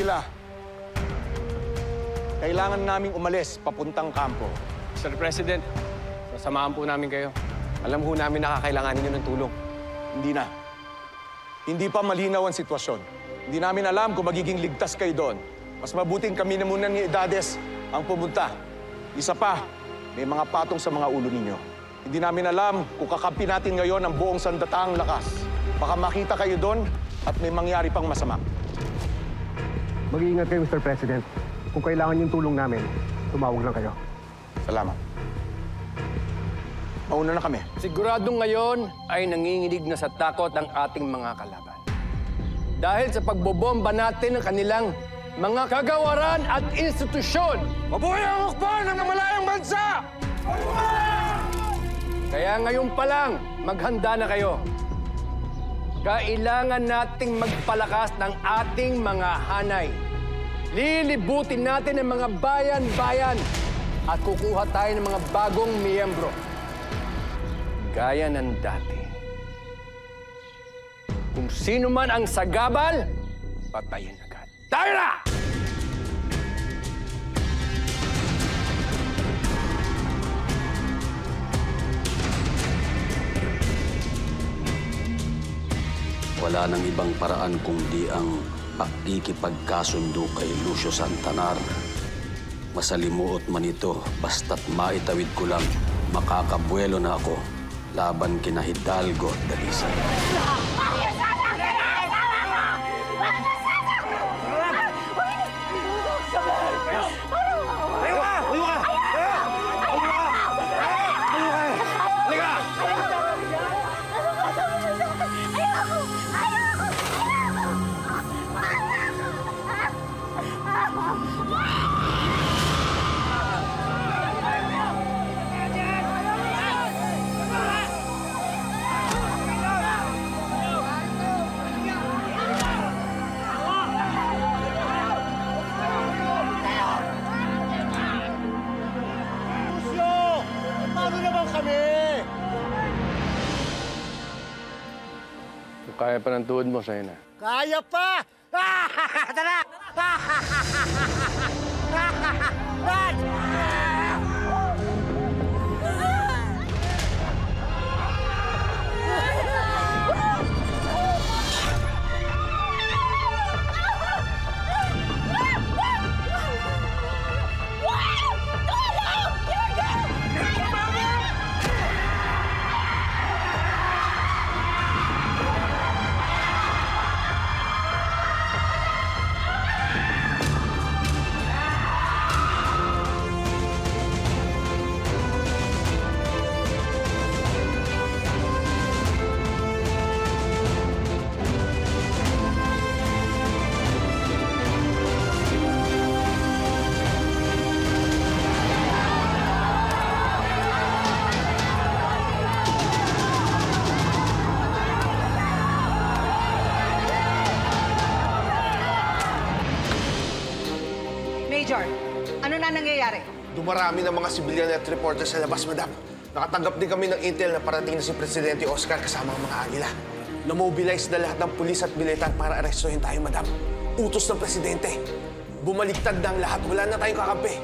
Agila, kailangan naming umalis papuntang kampo. Mr. President, sasamahan po namin kayo. Alam ho namin nakakailanganin niyo ng tulong. Hindi na. Hindi pa malinaw ang sitwasyon. Hindi namin alam kung magiging ligtas kayo doon. Mas mabuting kami na muna ni Edades ang pumunta. Isa pa, may mga patong sa mga ulo ninyo. Hindi namin alam kung kakampi natin ngayon ang buong sandataang lakas. Baka makita kayo doon at may mangyari pang masama. Mag-iingat kayo, Mr. President. Kung kailangan yung tulong namin, tumawag lang kayo. Salamat. Mauna na kami. Siguradong ngayon ay nanginginig na sa takot ang ating mga kalaban. Dahil sa pagbobomba natin ng kanilang mga kagawaran at institusyon. Mabuhay ang hukbo ng namalayang bansa! Kaya ngayon pa lang, maghanda na kayo. Kailangan nating magpalakas ng ating mga hanay. Lilibutin natin ang mga bayan-bayan at kukuha tayo ng mga bagong miyembro. Gaya ng dati. Kung sino man ang sagabal, patayin agad. Tayo na! Wala nang ibang paraan kundi ang pakikipagkasundo kay Lucio Santanar. Masalimuot man ito, basta't maitawid ko lang, makakabuelo na ako laban kina Hidalgo at Dalisan. Kung kaya pa ng tuhod mo, sa'yo na. Kaya pa! Tara! Major, Dumarami ng mga sibilyan at reporter sa labas, madam. Nakatanggap din kami ng intel na parating na si Presidente Oscar kasama ang mga agila. Namobilize na lahat ng pulis at militar para arestuhin tayo, madam. Utos ng Presidente. Bumaliktad na ang lahat. Wala na tayong kakampi.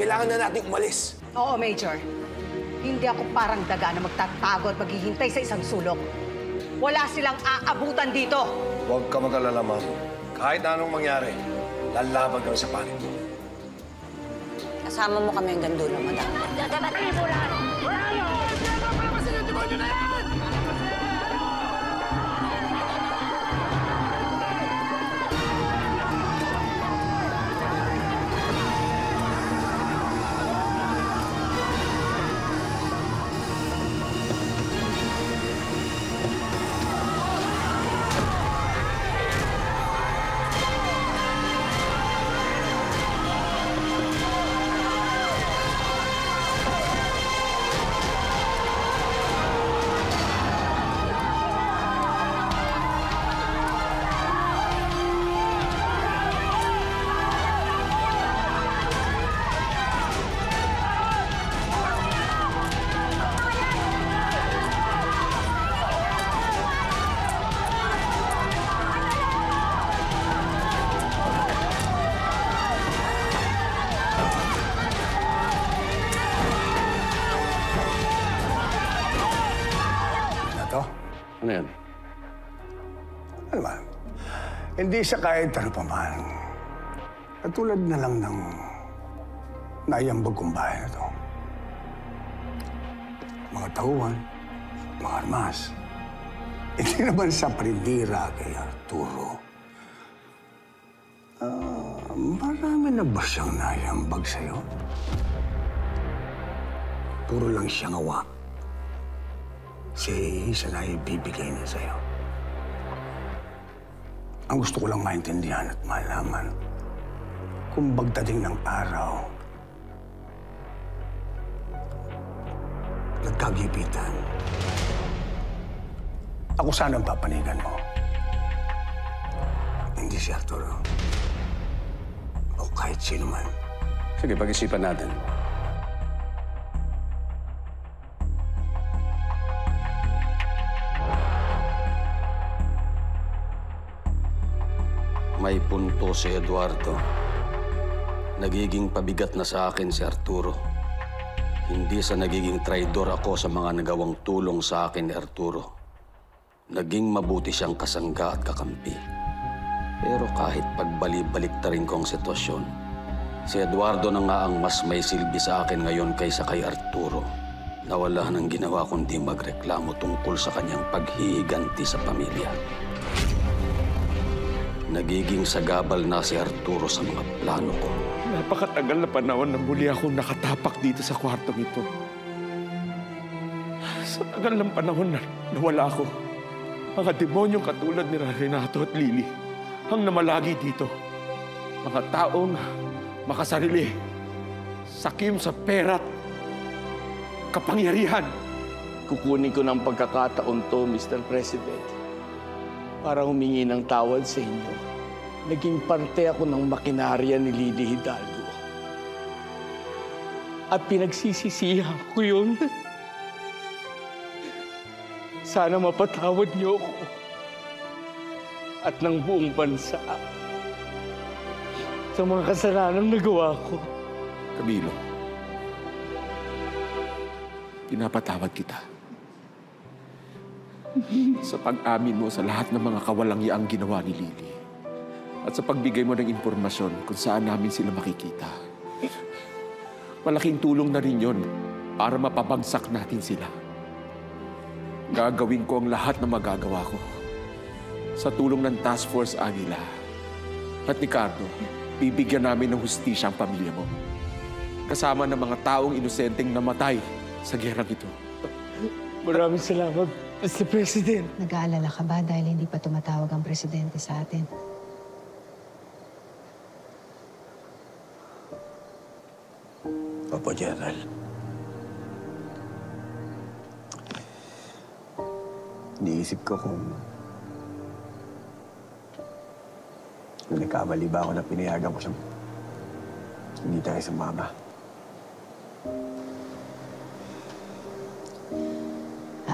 Kailangan na nating umalis. Oo, Major. Hindi ako parang daga na magtatago at maghihintay sa isang sulok. Wala silang aabutan dito. Huwag ka mag-alala, ma'am. Kahit anong mangyari, lalaban kami sa panig mo. Kasama mo kami hanggang dulo, madam. Ano Hindi sa kahit ano pa man. Katulad na lang ng naiambag kong bahay na to. Mga tauhan, mga armas. Hindi naman sa prindira kay Arturo. Ah, marami na ba siyang naiambag sa'yo? Puro lang siyang awa. Si isa na ibibigay na sa'yo. Ang gusto ko lang maintindihan at malaman kung bagdating ng araw, nagkagipitan. Ako sana ang papanigan mo. Hindi si Arturo. O kahit sino man. Sige, pag-isipan natin. May punto si Eduardo. Nagiging pabigat na sa akin si Arturo. Hindi sa nagiging traidor ako sa mga nagawang tulong sa akin ni Arturo. Naging mabuti siyang kasangga at kakampi. Pero kahit pagbali-balik ta rin ko ang sitwasyon, si Eduardo na nga ang mas may silbi sa akin ngayon kaysa kay Arturo na wala nang ginawa kundi magreklamo tungkol sa kanyang paghihiganti sa pamilya. Nagiging sagabal na si Arturo sa mga plano ko. Napakatagal na panahon na muli akong nakatapak dito sa kwartong ito. Sa tagal ng panahon na nawala ako, mga demonyong katulad ni Renato at Lily ang namalagi dito. Mga taong makasarili, sakim sa pera't kapangyarihan. Kukunin ko ng pagkakataon to, Mr. President, para humingi ng tawad sa inyo. Naging parte ako ng makinarya ni Lily Hidalgo. At pinagsisisihan ko yun. Sana mapatawad niyo ako at ng buong bansa sa mga kasalanan na gawa ko. Camilo, pinapatawad kita. Sa pag-amin mo sa lahat ng mga kawalangyang ginawa ni Lily. At sa pagbigay mo ng impormasyon kung saan namin sila makikita. Malaking tulong na rin yon para mapabagsak natin sila. Gagawin ko ang lahat na magagawa ko sa tulong ng Task Force Anila. At ni Cardo, bibigyan namin ng hustisya ang pamilya mo. Kasama ng mga taong inosenteng namatay sa gerang ito. Maraming salamat, Mr. President. Nag-aalala ka ba dahil hindi pa tumatawag ang presidente sa atin? Opo, General. Iniisip ko kung... Kung nagkamali ba ako na pinayagan ko siyang hindi tayo sa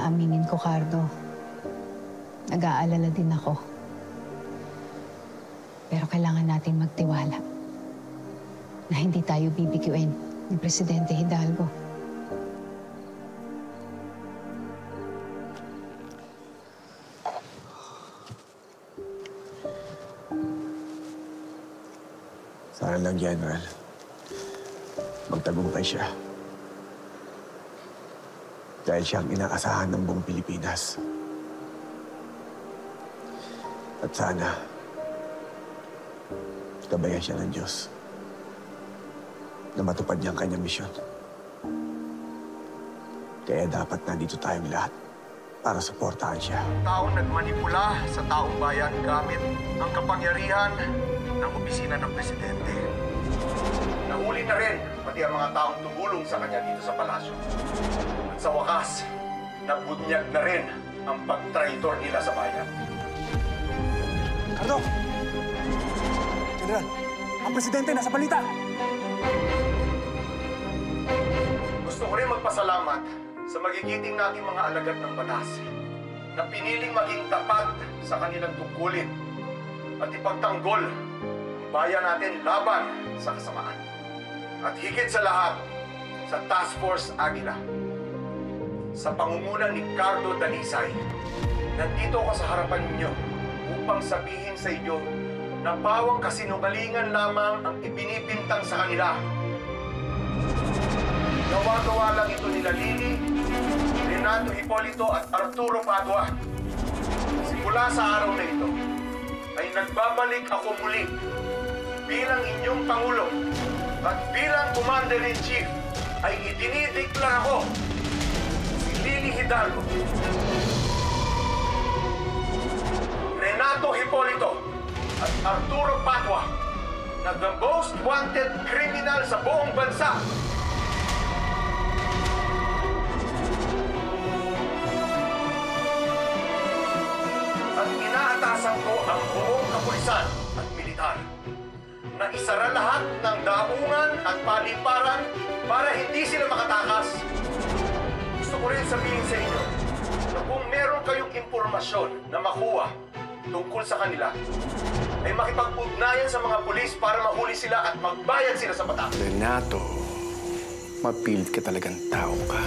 Aaminin ko, Cardo. Nag-aalala din ako. Pero kailangan natin magtiwala na hindi tayo bibiguin ni Presidente Hidalgo. Sana lang, General. Magtagumpay siya. Dahil siya ang inaasahan ng buong Pilipinas. At sana, gabayan siya ng Diyos na matupad niya ang kanyang misyon. Kaya dapat nandito tayong lahat para suportahan siya. taong nagmanipula sa taong bayan gamit ang kapangyarihan ng opisina ng presidente. Nahuli na rin pati ang mga taong tumulong sa kanya dito sa palasyo. Sa wakas, nabunyag na rin ang pagtraitor nila sa bayan. Cardo! General, ang presidente nasa balita! Gusto ko rin magpasalamat sa magigiting nating mga alagad ng batas na piniling maging tapat sa kanilang tungkulin at ipagtanggol ang bayan natin laban sa kasamaan. At higit sa lahat, sa Task Force Aguila, sa pangunguna ni Cardo Danisay, Nandito ako sa harapan ninyo upang sabihin sa inyo na pawang kasinungalingan lamang ang ibinibintang sa kanila. Gawa-gawa lang ito nila Lili, Renato Hipolito at Arturo Padua. Simula sa araw na ito, ay nagbabalik ako muli bilang inyong Pangulo at bilang Commander-in-Chief ay idinideklara ko Lili Hidalgo, Renato Hipolito at Arturo Padua na the most wanted criminal sa buong bansa. At inaatasan ko ang buong kapulisan at militar na isara lahat ng daungan at paliparan para hindi sila makatakas. Gusto ko rin sabihin sa inyo na kung meron kayong impormasyon na makuha tungkol sa kanila, ay makipag-ugnayan sa mga pulis para mahuli sila at magbayad sila sa batas. Renato, mapilit ka talagang tao ka.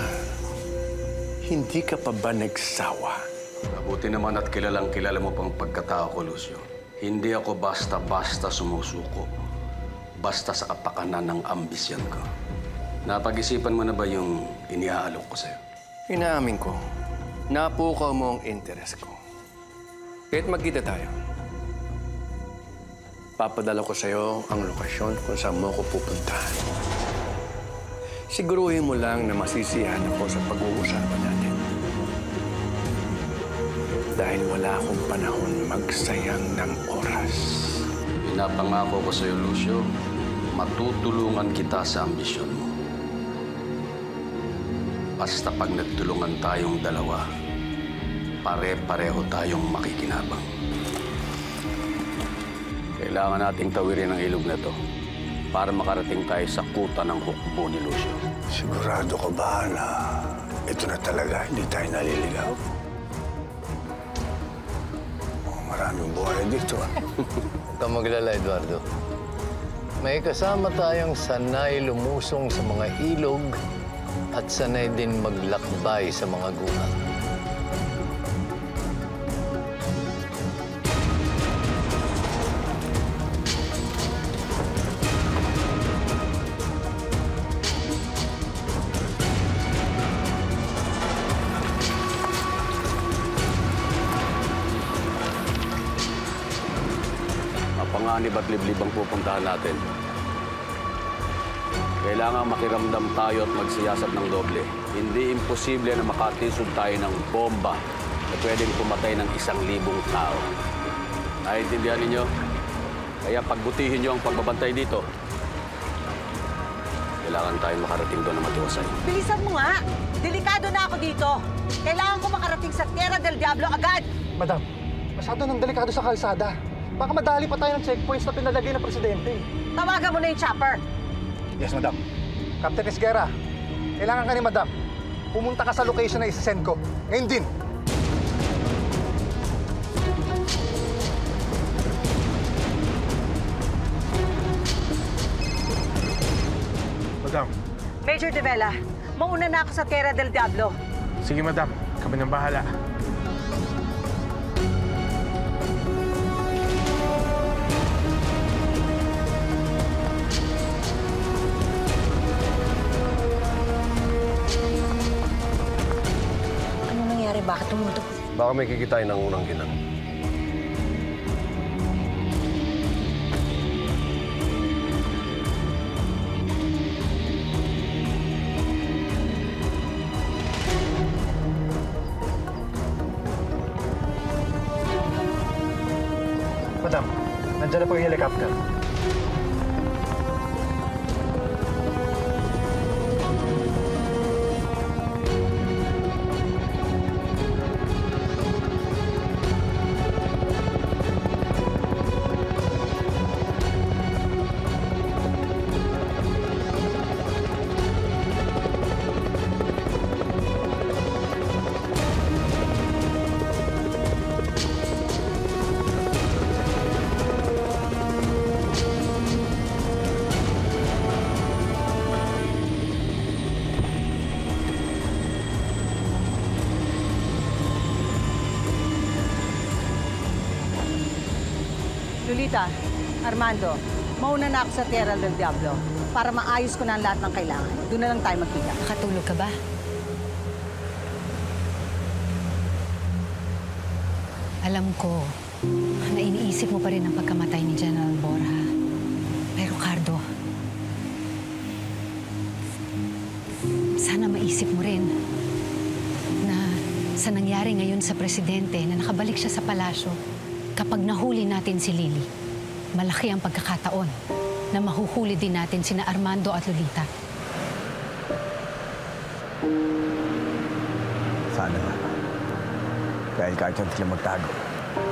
Hindi ka pa ba nagsawa? Mabuti naman at kilalang kilala mo pang pagkatao ko, Lucio. Hindi ako basta-basta sumusuko. Basta sa kapakanan ng ambisyon ko. Napag-isipan mo na ba yung iniaalok ko sa'yo? Inaamin ko, napukaw mo ang interes ko. Kahit magkita tayo, papadala ko sa'yo ang lokasyon kung saan mo ko pupuntahan. Siguruhin mo lang na masisiyahan ako sa pag-uusapan natin. Dahil wala akong panahon magsayang ng oras. Pinapangako ko sa'yo, Lucio, matutulungan kita sa ambisyon mo. Basta pag nagtulungan tayong dalawa, pare-pareho tayong makikinabang. Kailangan nating tawirin ang ilog na to para makarating tayo sa kuta ng hukbo ni Lucio. Sigurado ka ba na ito na talaga, hindi tayo naliligaw? Oh, maraming buhay dito. ah. Huwag kang maglala, Eduardo. May kasama tayong sanay lumusong sa mga ilog at sanay din maglakbay sa mga gubat. Mapanganib at liblib ang pupuntahan natin. Kailangan makiramdam tayo at magsiyasat ng doble. Hindi imposible na makatisod tayo ng bomba na pwedeng pumatay ng isang libong tao. Naiintindihan ninyo? Kaya pagbutihin nyo ang pagbabantay dito. Kailangan tayo makarating doon na matiwasay. Bilisan mo nga! Delikado na ako dito. Kailangan ko makarating sa Tierra del Diablo agad. Madam, masyado nang delikado sa kalsada. Baka madali pa tayo ng checkpoints na pinalagay ng presidente. Tawagan mo na yung chopper. Yes, madam. Captain Esguera, kailangan ka ni madam. Pumunta ka sa location na isasend ko. Ngayon din. Madam. Major De Vela, mauna na ako sa Tierra del Diablo. Sige, madam. Kami nang bahala. Baka may kikitain ng unang ginang. Lolita, Armando, mauna na ako sa Tierra del Diablo para maayos ko na lahat ng kailangan. Doon na lang tayo magkita. Nakatulog ka ba? Alam ko na iniisip mo pa rin ang pagkamatay ni General Borja. Pero Cardo, sana maisip mo rin na sa nangyari ngayon sa presidente na nakabalik siya sa palasyo, kapag nahuli natin si Lily, malaki ang pagkakataon na mahuhuli din natin sina Armando at Lolita. Sana nga. Dahil kahit saan sila magtago,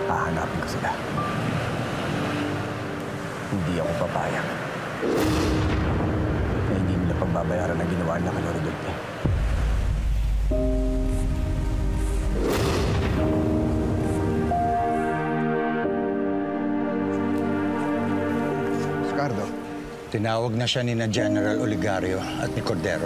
hahanapin ko sila. Hindi ako papayag. Na hindi nila pagbabayaran ang ginawa nila kay Lord Ricardo, tinawag na siya ni na General Oligario at ni Cordero.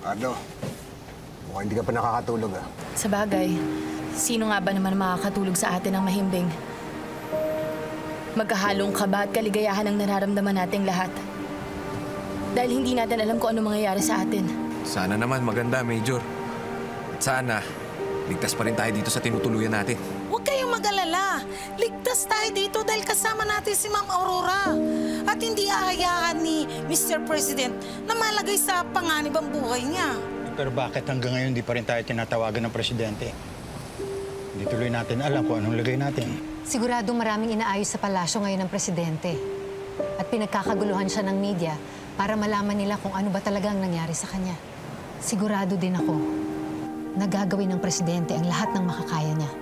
Ricardo, mukhang hindi ka pa nakakatulog ah. Sa bagay, sino nga ba naman makakatulog sa atin ng mahimbing? Magkahalong kaba at kaligayahan ang nararamdaman nating lahat. Dahil hindi natin alam kung ano mangyayari sa atin. Sana naman maganda, Major. At sana, ligtas pa rin tayo dito sa tinutuluyan natin. Huwag kayong mag-alala. Ligtas tayo dito dahil kasama natin si Ma'am Aurora. At hindi ahayahan ni Mr. President na malagay sa panganib ang buhay niya. Pero bakit hanggang ngayon di pa rin tayo tinatawagan ng presidente? Hindi tuloy natin alam kung anong lagay natin. Siguradong maraming inaayos sa palasyo ngayon ng presidente. At pinagkakaguluhan siya ng media para malaman nila kung ano ba talagang nangyari sa kanya. Sigurado din ako na gagawin ng presidente ang lahat ng makakaya niya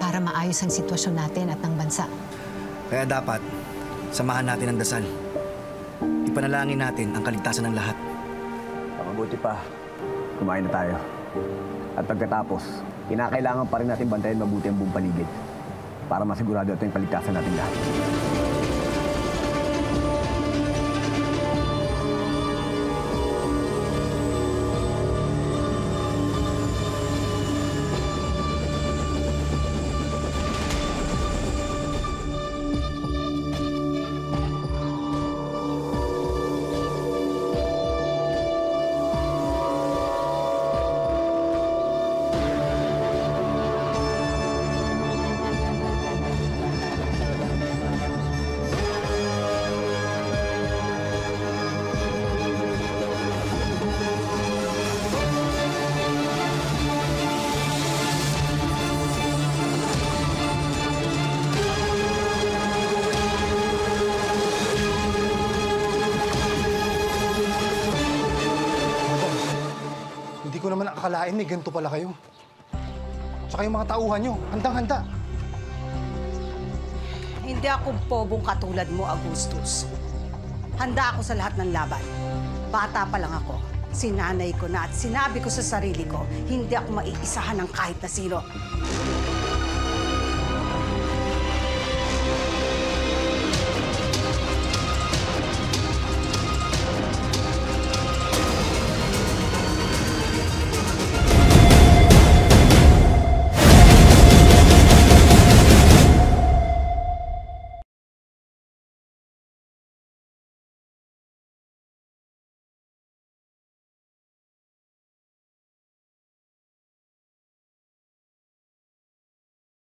para maayos ang sitwasyon natin at ng bansa. Kaya dapat, samahan natin ang dasal. Ipanalangin natin ang kaligtasan ng lahat. Mabuti pa, kumain na tayo. At pagkatapos, kinakailangan pa rin natin bantayan mabuti ang buong paligid para masigurado ito yung paligtasan natin lahat. Akalain ni ganito pala kayo. Tsaka yung mga tauhan nyo, handang-handa. Hindi ako pobong katulad mo, Augustus. Handa ako sa lahat ng laban. Bata pa lang ako. Sinanay ko na at sinabi ko sa sarili ko, hindi ako maiisahan ng kahit na sino.